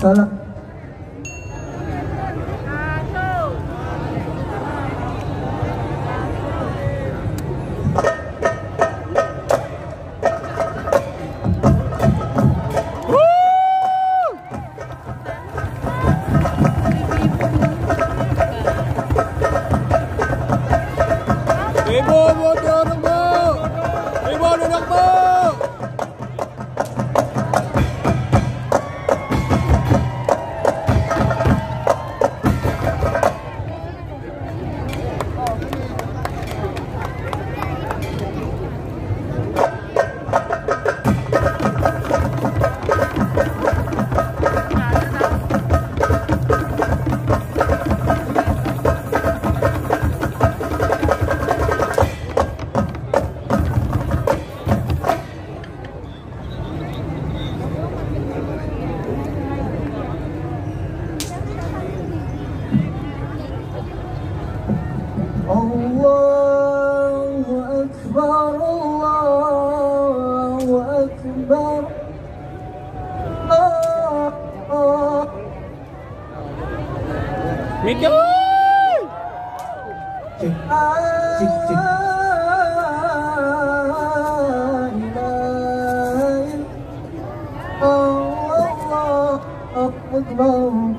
得了。الله أكبر الله أكبر آه آه cik. الله أكبر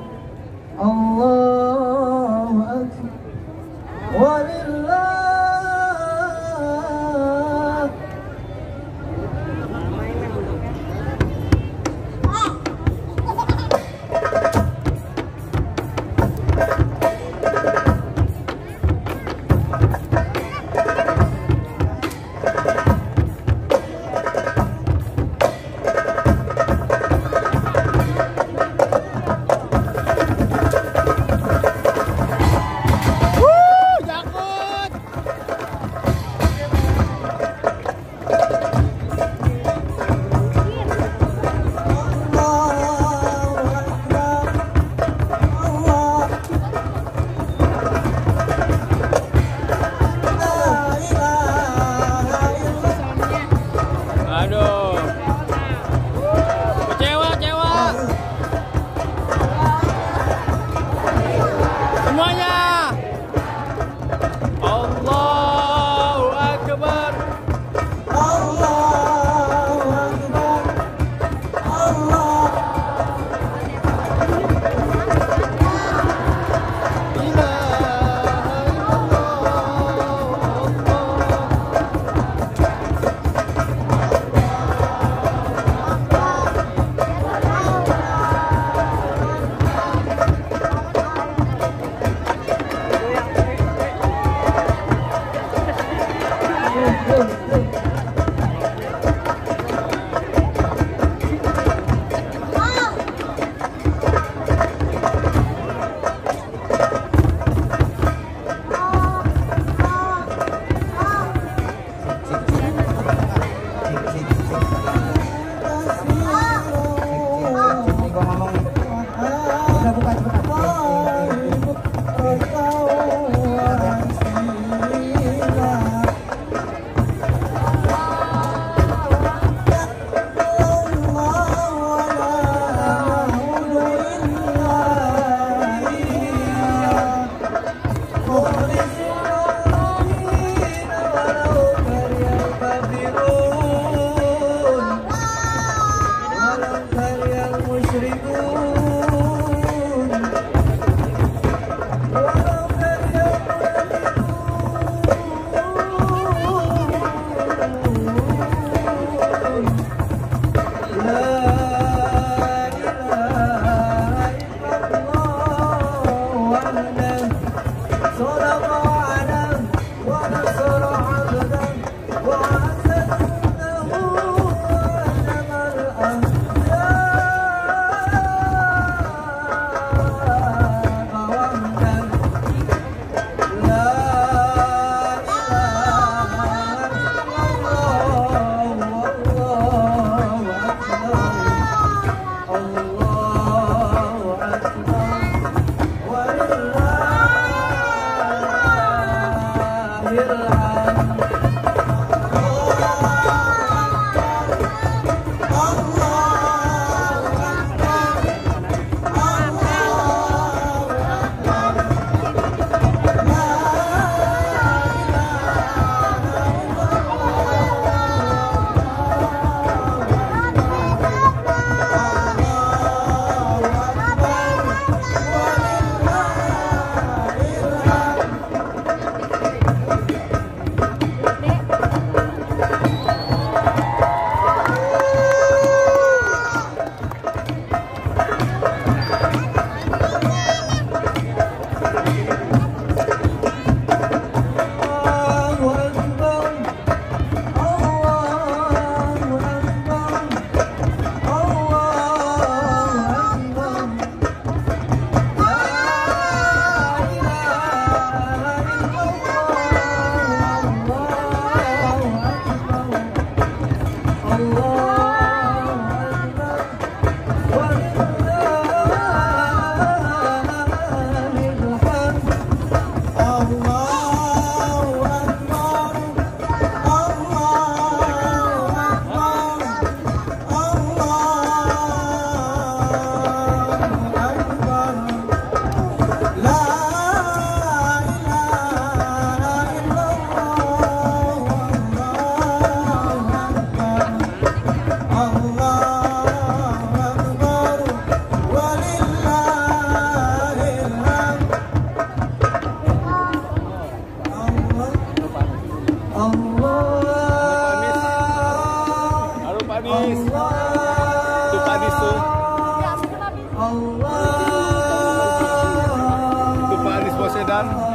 গান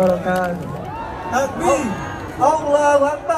wabarakatuh. Takbir. Allahu Akbar.